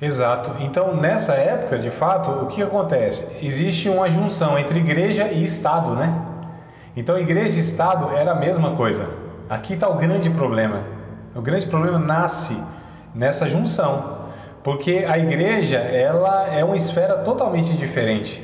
Exato. Então, nessa época, de fato, o que acontece? Existe uma junção entre igreja e Estado, né? Então, igreja e Estado era a mesma coisa. Aqui está o grande problema. O grande problema nasce nessa junção, porque a igreja ela é uma esfera totalmente diferente.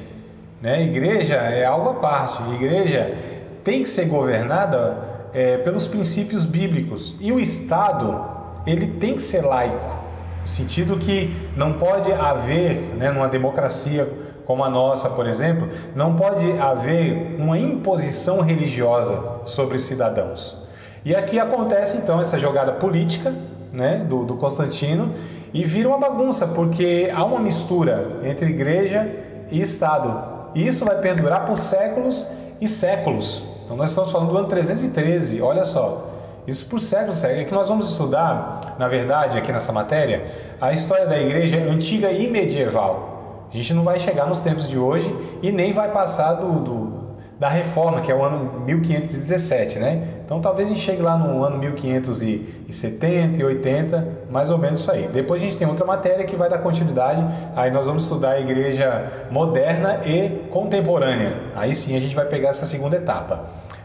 Né? Igreja é algo à parte. A igreja tem que ser governada é, pelos princípios bíblicos e o Estado ele tem que ser laico, no sentido que não pode haver, né, numa democracia como a nossa, por exemplo, não pode haver uma imposição religiosa sobre os cidadãos. E aqui acontece então essa jogada política né, do, do Constantino e vira uma bagunça, porque há uma mistura entre igreja e Estado. E isso vai perdurar por séculos e séculos. Então nós estamos falando do ano 313, olha só. Isso por séculos, é que nós vamos estudar, na verdade, aqui nessa matéria, a história da igreja antiga e medieval. A gente não vai chegar nos tempos de hoje e nem vai passar do, do da reforma, que é o ano 1517, né? Então talvez a gente chegue lá no ano 1570 e 80, mais ou menos isso aí. Depois a gente tem outra matéria que vai dar continuidade, aí nós vamos estudar a igreja moderna e contemporânea. Aí sim a gente vai pegar essa segunda etapa.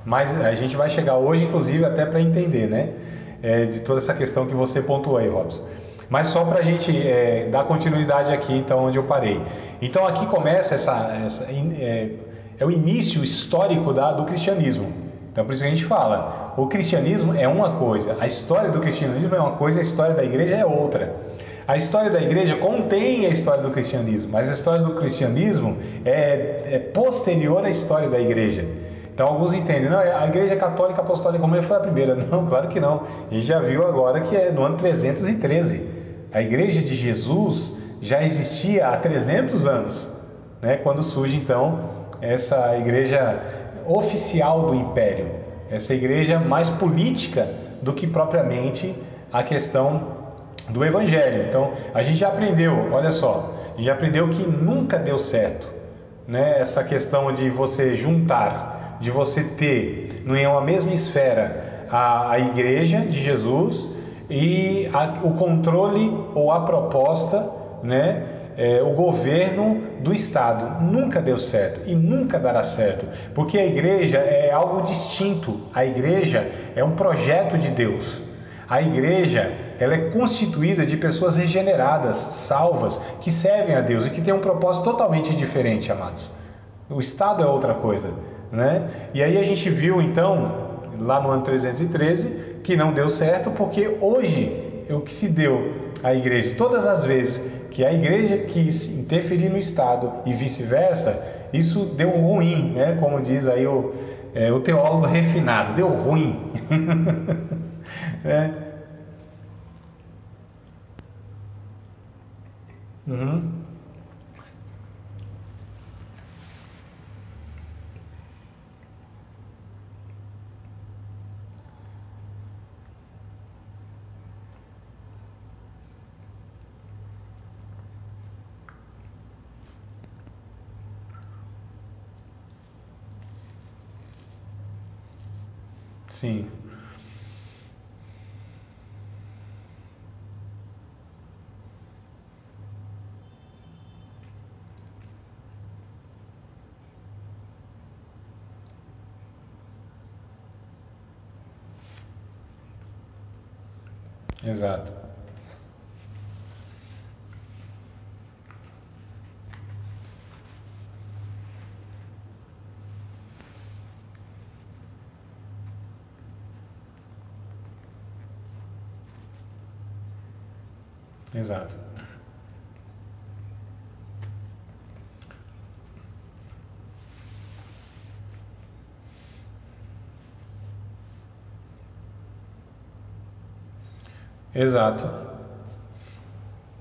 Mas a gente vai chegar hoje, inclusive, até para entender, né? É, de toda essa questão que você pontuou aí, Robson. Mas só para a gente é, dar continuidade aqui, então, onde eu parei. Então aqui começa essa, essa é, é o início histórico da, do cristianismo. Então por isso que a gente fala, o cristianismo é uma coisa, a história do cristianismo é uma coisa, a história da igreja é outra. A história da igreja contém a história do cristianismo, mas a história do cristianismo é, é posterior à história da igreja. Então alguns entendem, não, a igreja católica apostólica romana foi a primeira. Não, claro que não. A gente já viu agora que é no ano 313. A igreja de Jesus já existia há 300 anos, né? quando surge então essa igreja oficial do império, essa igreja mais política do que propriamente a questão do evangelho. Então, a gente já aprendeu, olha só, a gente já aprendeu que nunca deu certo, né? Essa questão de você juntar, de você ter em uma mesma esfera a, a igreja de Jesus e a, o controle ou a proposta, né? é, o governo do Estado. Nunca deu certo e nunca dará certo, porque a igreja é algo distinto. A igreja é um projeto de Deus. A igreja ela é constituída de pessoas regeneradas, salvas, que servem a Deus e que têm um propósito totalmente diferente, amados. O Estado é outra coisa, né? E aí a gente viu então lá no ano 313 que não deu certo porque hoje é o que se deu à igreja todas as vezes que a igreja quis interferir no Estado e vice-versa, isso deu ruim, né? como diz aí o, é, o teólogo refinado, deu ruim. é. Uhum. Sim. Exato. Exato. Exato.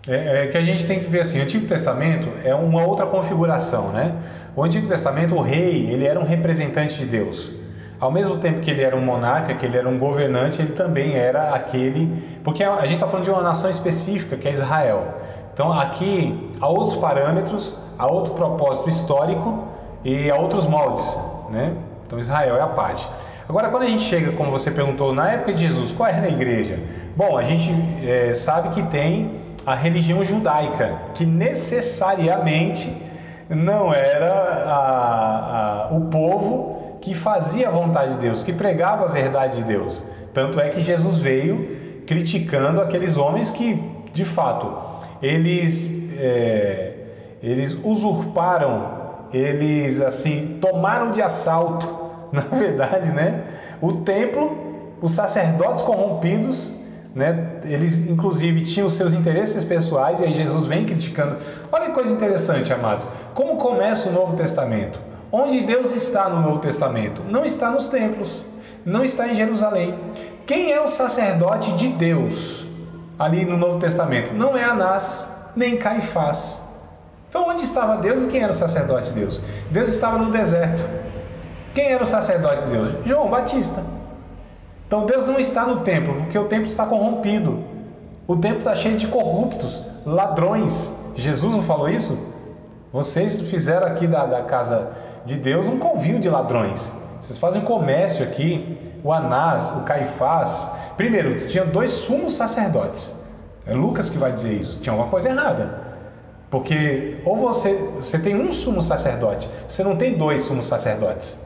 É, é, que a gente tem que ver assim, o Antigo Testamento é uma outra configuração, né? O Antigo Testamento, o rei, ele era um representante de Deus. Ao mesmo tempo que ele era um monarca, que ele era um governante, ele também era aquele. Porque a gente está falando de uma nação específica, que é Israel. Então aqui há outros parâmetros, há outro propósito histórico e há outros moldes. Né? Então Israel é a parte. Agora, quando a gente chega, como você perguntou, na época de Jesus, qual era a igreja? Bom, a gente é, sabe que tem a religião judaica, que necessariamente não era a, a, o povo que fazia a vontade de Deus, que pregava a verdade de Deus. Tanto é que Jesus veio criticando aqueles homens que, de fato, eles, é, eles usurparam, eles assim tomaram de assalto, na verdade, né, o templo, os sacerdotes corrompidos né? Eles, inclusive, tinham seus interesses pessoais e aí Jesus vem criticando. Olha que coisa interessante, amados. Como começa o Novo Testamento? Onde Deus está no Novo Testamento? Não está nos templos, não está em Jerusalém. Quem é o sacerdote de Deus ali no Novo Testamento? Não é Anás, nem Caifás. Então, onde estava Deus e quem era o sacerdote de Deus? Deus estava no deserto. Quem era o sacerdote de Deus? João Batista. Então Deus não está no templo, porque o templo está corrompido. O templo está cheio de corruptos, ladrões. Jesus não falou isso? Vocês fizeram aqui da, da casa de Deus um convívio de ladrões. Vocês fazem comércio aqui. O Anás, o Caifás. Primeiro, tinha dois sumos sacerdotes. É Lucas que vai dizer isso. Tinha alguma coisa errada. Porque ou você, você tem um sumo sacerdote, você não tem dois sumos sacerdotes.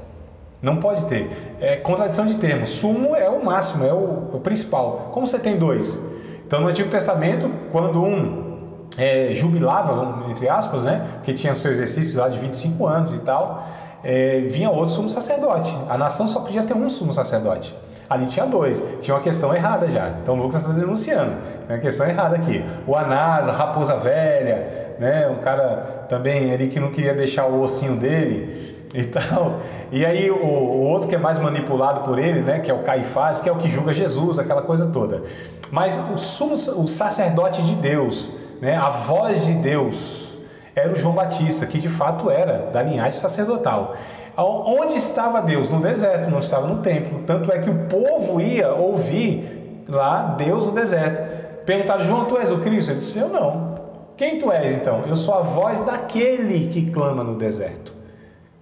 Não pode ter. É contradição de termos. Sumo é o máximo, é o, o principal. Como você tem dois? Então, no Antigo Testamento, quando um é, jubilava, entre aspas, né? Porque tinha seu exercício lá de 25 anos e tal, é, vinha outro sumo sacerdote. A nação só podia ter um sumo sacerdote. Ali tinha dois. Tinha uma questão errada já. Então Lucas está denunciando. Uma questão errada aqui. O Anás, a raposa velha, né? Um cara também ali que não queria deixar o ossinho dele. e tal. E aí o, o, outro que é mais manipulado por ele, né, que é o Caifás, que é o que julga Jesus, aquela coisa toda. Mas o, sumo, o sacerdote de Deus, né, a voz de Deus, era o João Batista, que de fato era da linhagem sacerdotal. Onde estava Deus? No deserto, não estava no templo. Tanto é que o povo ia ouvir lá Deus no deserto. Perguntaram, João, tu és o Cristo? Ele disse, eu não. Quem tu és então? Eu sou a voz daquele que clama no deserto.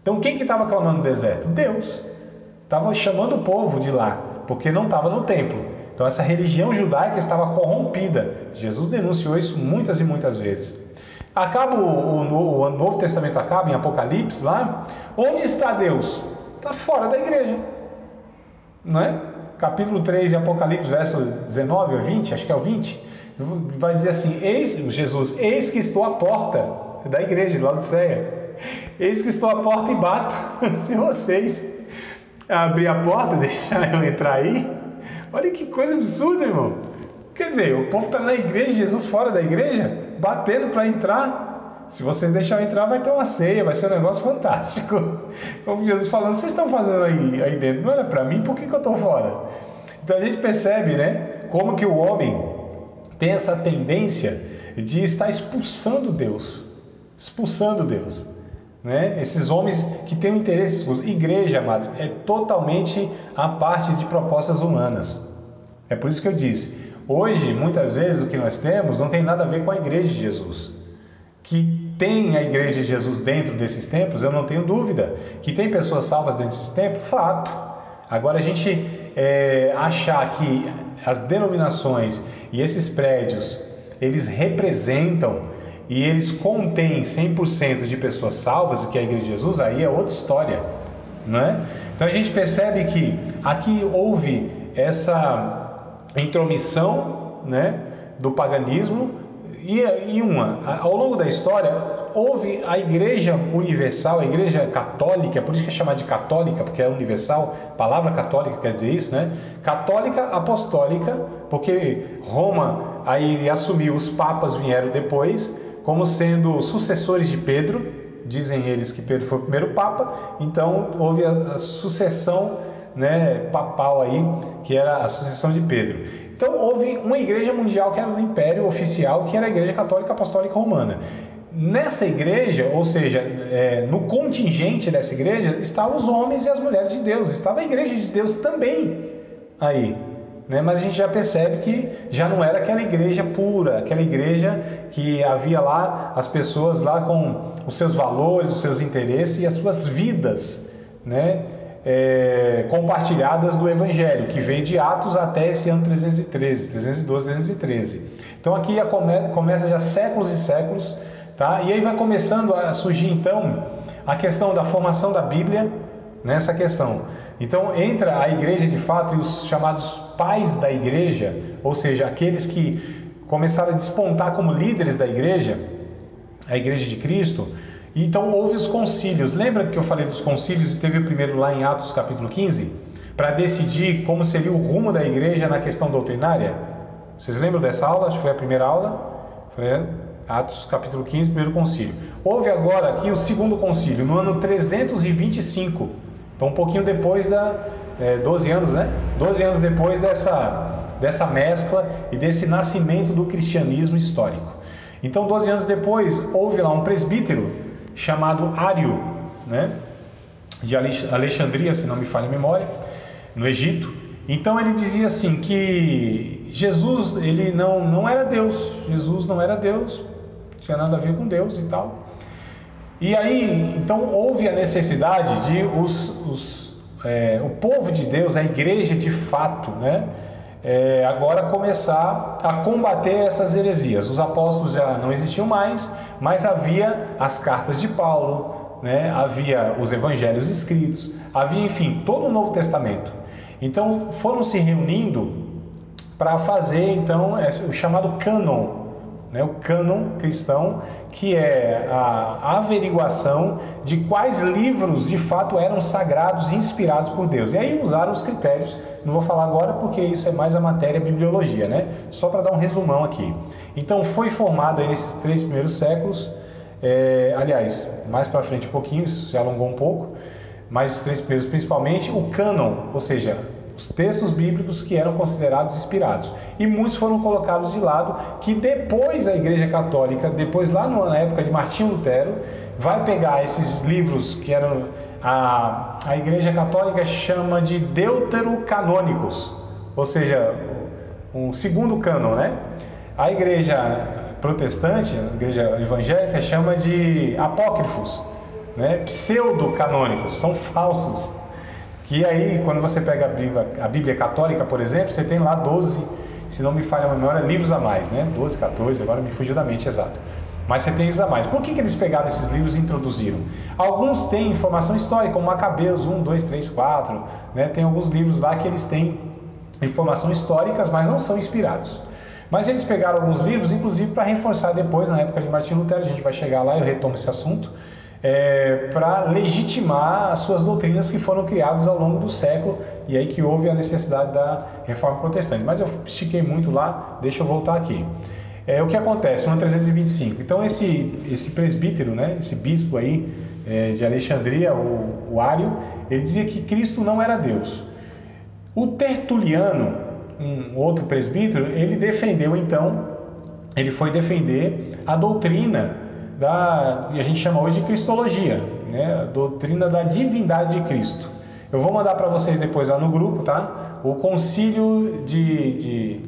Então quem que estava clamando no deserto? Deus. Estava chamando o povo de lá, porque não estava no templo. Então essa religião judaica estava corrompida. Jesus denunciou isso muitas e muitas vezes. Acaba o, o, o Novo Testamento acaba em Apocalipse lá. Onde está Deus? Está fora da igreja. Não é? Capítulo 3 de Apocalipse, verso 19 ou 20, acho que é o 20, vai dizer assim: Eis, Jesus, eis que estou à porta da igreja de Laodiceia Eis que estou à porta e bato. Se vocês abrir a porta, deixar eu entrar aí, olha que coisa absurda, irmão. Quer dizer, o povo está na igreja, Jesus fora da igreja, batendo para entrar. Se vocês deixarem entrar, vai ter uma ceia, vai ser um negócio fantástico. Como Jesus falando, vocês estão fazendo aí, aí dentro, não era para mim, por que, que eu estou fora? Então a gente percebe, né, como que o homem tem essa tendência de estar expulsando Deus, expulsando Deus. Né? Esses homens que têm um interesse, igreja, amado, é totalmente a parte de propostas humanas. É por isso que eu disse, hoje, muitas vezes, o que nós temos não tem nada a ver com a igreja de Jesus. Que tem a igreja de Jesus dentro desses templos, eu não tenho dúvida. Que tem pessoas salvas dentro desses templos, fato. Agora, a gente é, achar que as denominações e esses prédios, eles representam e eles contêm 100% de pessoas salvas, que é a Igreja de Jesus, aí é outra história, não é? Então a gente percebe que aqui houve essa intromissão, né, do paganismo e, e uma, ao longo da história houve a Igreja Universal, a Igreja Católica, por isso que é chamada de católica, porque é universal, palavra católica quer dizer isso, né? Católica Apostólica, porque Roma aí assumiu, os papas vieram depois, como sendo sucessores de Pedro, dizem eles que Pedro foi o primeiro papa, então houve a, a sucessão né, papal aí, que era a sucessão de Pedro. Então houve uma igreja mundial que era do Império Oficial, que era a Igreja Católica Apostólica Romana. Nessa igreja, ou seja, é, no contingente dessa igreja, estavam os homens e as mulheres de Deus, estava a igreja de Deus também aí. Né? Mas a gente já percebe que já não era aquela igreja pura, aquela igreja que havia lá as pessoas lá com os seus valores, os seus interesses e as suas vidas, né? é, compartilhadas do Evangelho, que veio de Atos até esse ano 313, 312, 313. Então aqui come, começa já séculos e séculos, tá? E aí vai começando a surgir então a questão da formação da Bíblia nessa questão. Então entra a igreja de fato e os chamados pais da igreja, ou seja, aqueles que começaram a despontar como líderes da igreja, a igreja de Cristo, então houve os concílios. Lembra que eu falei dos concílios e teve o primeiro lá em Atos capítulo 15? Para decidir como seria o rumo da igreja na questão doutrinária? Vocês lembram dessa aula? Acho que foi a primeira aula. Foi Atos capítulo 15, primeiro concílio. Houve agora aqui o segundo concílio, no ano 325. Então um pouquinho depois da... É, 12 anos, né? 12 anos depois dessa, dessa mescla e desse nascimento do cristianismo histórico. Então 12 anos depois houve lá um presbítero chamado Ário, né? de Alexandria, se não me falha a memória, no Egito. Então ele dizia assim que Jesus ele não, não era Deus, Jesus não era Deus, tinha nada a ver com Deus e tal. E aí então houve a necessidade de os, os é, o povo de Deus, a igreja de fato, né? é, agora começar a combater essas heresias. Os apóstolos já não existiam mais, mas havia as cartas de Paulo, né? havia os evangelhos escritos, havia, enfim, todo o Novo Testamento. Então foram se reunindo para fazer então o chamado cânon, né? o cânon cristão, que é a averiguação de quais livros de fato eram sagrados e inspirados por Deus. E aí usaram os critérios não vou falar agora porque isso é mais a matéria bibliologia, né? Só para dar um resumão aqui. Então foi formado nesses três primeiros séculos, é, aliás, mais para frente um pouquinho, se alongou um pouco, mas três primeiros principalmente o cânon, ou seja, os textos bíblicos que eram considerados inspirados. E muitos foram colocados de lado, que depois a Igreja Católica, depois lá na época de Martinho Lutero, vai pegar esses livros que eram a, a Igreja Católica chama de deuterocanônicos, ou seja, um segundo cânon, né? A Igreja protestante, a Igreja evangélica chama de apócrifos, né? Pseudo-canônicos, são falsos. Que aí, quando você pega a Bíblia, a Bíblia católica, por exemplo, você tem lá 12, se não me falha a memória, livros a mais, né? 12, 14, agora me fugiu da mente exato. Mas você tem isso a mais. Por que, que eles pegaram esses livros e introduziram? Alguns têm informação histórica, como Macabeus 1, 2, 3, 4. Né? Tem alguns livros lá que eles têm informação históricas, mas não são inspirados. Mas eles pegaram alguns livros, inclusive para reforçar depois, na época de Martin Lutero, a gente vai chegar lá, eu retomo esse assunto, é, para legitimar as suas doutrinas que foram criadas ao longo do século e aí que houve a necessidade da reforma protestante. Mas eu estiquei muito lá, deixa eu voltar aqui. É, o que acontece no 325? Então esse, esse presbítero, né, esse bispo aí é, de Alexandria, o, o Ário, ele dizia que Cristo não era Deus. O Tertuliano, um outro presbítero, ele defendeu então, ele foi defender a doutrina da, que a gente chama hoje de Cristologia, né, doutrina da divindade de Cristo. Eu vou mandar para vocês depois lá no grupo, tá? O concílio de, de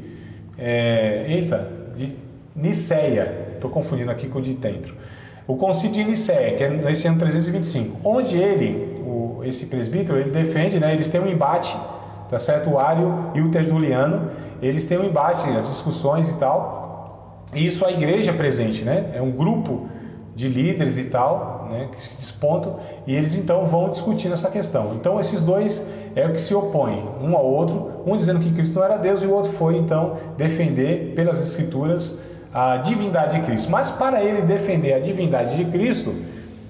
é, eita, de Niceia, estou confundindo aqui com o de dentro. O concílio de Niceia, que é nesse ano 325, onde ele, o, esse presbítero, ele defende, né, eles têm um embate, tá certo? O Ário e o Tertuliano, eles têm um embate, as discussões e tal. E isso a igreja presente, né? É um grupo de líderes e tal, né, que se despontam e eles então vão discutindo essa questão. Então esses dois é o que se opõem um ao outro, um dizendo que Cristo não era Deus e o outro foi então defender pelas escrituras a divindade de Cristo. Mas para ele defender a divindade de Cristo,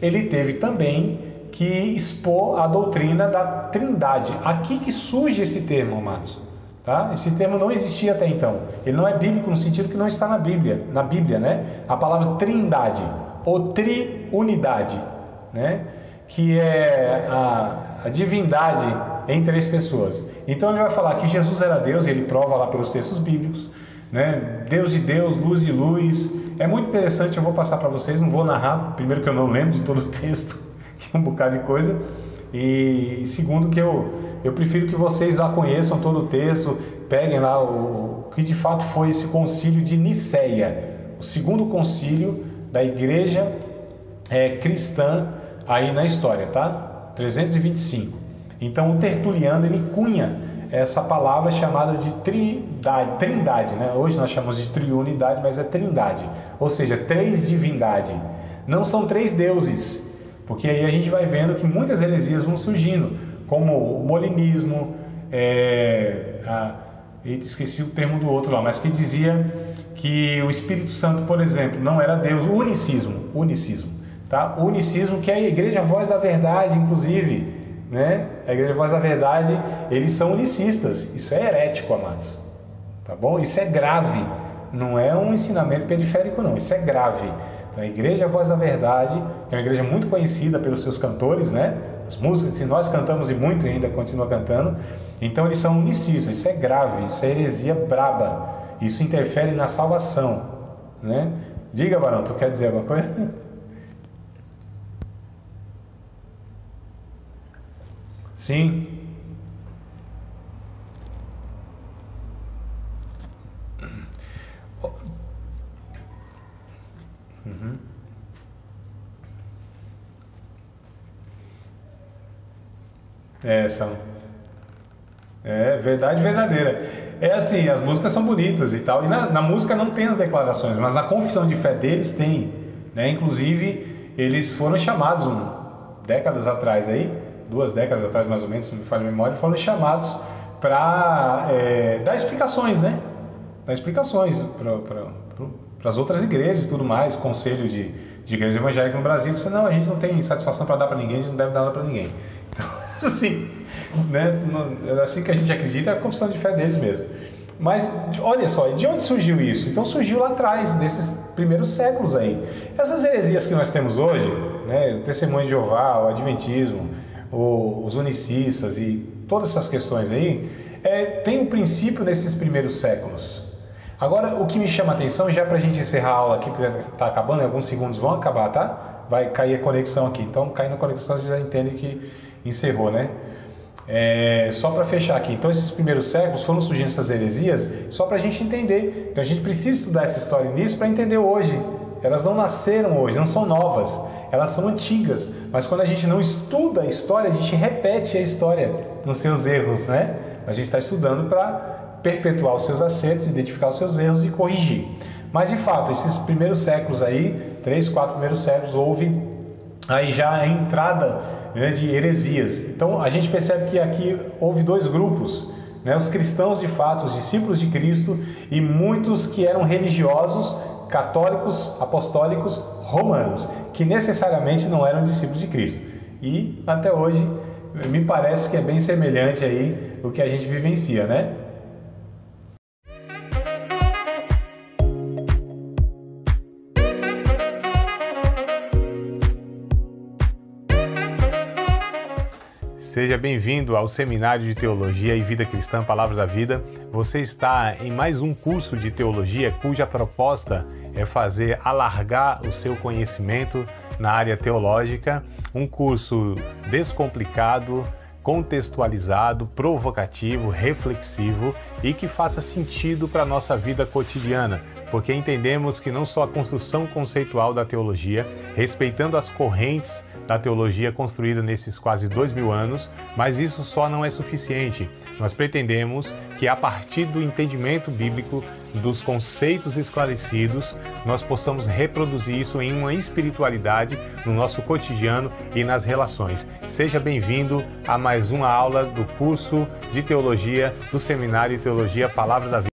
ele teve também que expor a doutrina da Trindade. Aqui que surge esse termo, amados. Tá? Esse termo não existia até então. Ele não é bíblico no sentido que não está na Bíblia, na Bíblia, né? A palavra Trindade ou triunidade, né? Que é a, a divindade em três pessoas. Então ele vai falar que Jesus era Deus, ele prova lá pelos textos bíblicos né? Deus de Deus, luz de luz. É muito interessante, eu vou passar para vocês, não vou narrar, primeiro que eu não lembro de todo o texto, que é um bocado de coisa, e, segundo que eu, eu prefiro que vocês lá conheçam todo o texto, peguem lá o, o que de fato foi esse concílio de Niceia, o segundo concílio da igreja é, cristã aí na história, tá? 325. Então o Tertuliano ele cunha essa palavra chamada de trindade, trindade, né? Hoje nós chamamos de triunidade, mas é trindade, ou seja, três divindade. Não são três deuses, porque aí a gente vai vendo que muitas heresias vão surgindo, como o molinismo, é, a, esqueci o termo do outro lá, mas que dizia que o Espírito Santo, por exemplo, não era Deus, unicismo, unicismo, tá? Unicismo que é a Igreja Voz da Verdade, inclusive, né? A Igreja Voz da Verdade, eles são unicistas. Isso é herético, amados. Tá bom? Isso é grave. Não é um ensinamento periférico, não. Isso é grave. Então, a Igreja Voz da Verdade, que é uma igreja muito conhecida pelos seus cantores, né? As músicas que nós cantamos e muito ainda continua cantando. Então, eles são unicistas. Isso é grave. Isso é heresia braba. Isso interfere na salvação, né? Diga, Barão, tu quer dizer alguma coisa? Sim. Uhum. É, são. É verdade verdadeira. É assim, as músicas são bonitas e tal. E na, na, música não tem as declarações, mas na confissão de fé deles tem. Né? Inclusive, eles foram chamados um, décadas atrás aí duas décadas atrás, mais ou menos, se não me falha a memória, foram chamados para é, dar explicações, né? Dar explicações para as outras igrejas e tudo mais, conselho de, de igreja evangélica no Brasil, disse, não, a gente não tem satisfação para dar para ninguém, a gente não deve dar para ninguém. Assim, né? É assim que a gente acredita, é a confissão de fé deles mesmo. Mas olha só, de onde surgiu isso? Então surgiu lá atrás, nesses primeiros séculos aí. Essas heresias que nós temos hoje, né, o testemunho de Jeová, o adventismo, os unicistas e todas essas questões aí, é, tem um princípio nesses primeiros séculos. Agora, o que me chama a atenção, já para a gente encerrar a aula aqui, porque está acabando, alguns segundos vão acabar, tá? Vai cair a conexão aqui. Então, caindo a conexão, você já entende que encerrou, né? É, só para fechar aqui, então esses primeiros séculos foram surgindo essas heresias só para a gente entender. Então a gente precisa estudar essa história nisso para entender hoje. Elas não nasceram hoje, não são novas elas são antigas, mas quando a gente não estuda a história, a gente repete a história nos seus erros, né? A gente está estudando para perpetuar os seus acertos, identificar os seus erros e corrigir. Mas de fato, esses primeiros séculos aí, três, quatro primeiros séculos, houve aí já a entrada né, de heresias. Então a gente percebe que aqui houve dois grupos. Né, os cristãos de fato, os discípulos de Cristo e muitos que eram religiosos, católicos, apostólicos, romanos que necessariamente não eram discípulos de Cristo. E até hoje me parece que é bem semelhante aí o que a gente vivencia, né? Seja bem-vindo ao Seminário de Teologia e Vida Cristã Palavra da Vida. Você está em mais um curso de teologia cuja proposta é fazer alargar o seu conhecimento na área teológica, um curso descomplicado, contextualizado, provocativo, reflexivo e que faça sentido para a nossa vida cotidiana, porque entendemos que não só a construção conceitual da teologia, respeitando as correntes da teologia construída nesses quase dois mil anos, mas isso só não é suficiente. Nós pretendemos que, a partir do entendimento bíblico, dos conceitos esclarecidos, nós possamos reproduzir isso em uma espiritualidade no nosso cotidiano e nas relações. Seja bem-vindo a mais uma aula do curso de teologia do Seminário Teologia Palavra da Vida.